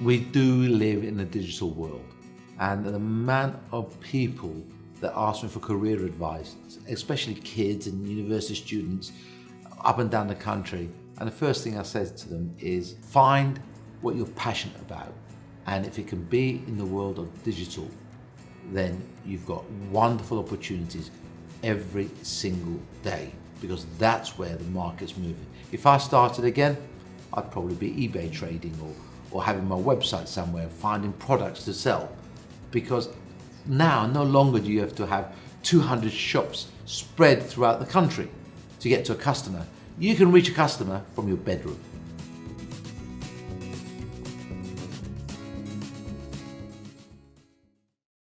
We do live in a digital world, and the amount of people that ask me for career advice, especially kids and university students up and down the country. And the first thing I said to them is find what you're passionate about. And if it can be in the world of digital, then you've got wonderful opportunities every single day because that's where the market's moving. If I started again, I'd probably be eBay trading or, or having my website somewhere, finding products to sell. Because now, no longer do you have to have 200 shops spread throughout the country to get to a customer. You can reach a customer from your bedroom.